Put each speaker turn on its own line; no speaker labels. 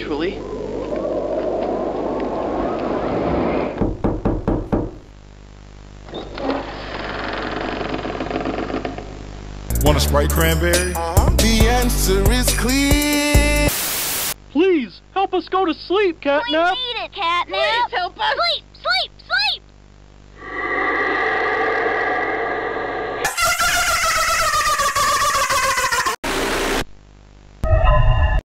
Eventually.
Want a Sprite cranberry? Uh-huh.
The answer is clear.
Please, help us go to sleep, Catnap.
We need it, Catnap.
Please help us.
Sleep, sleep.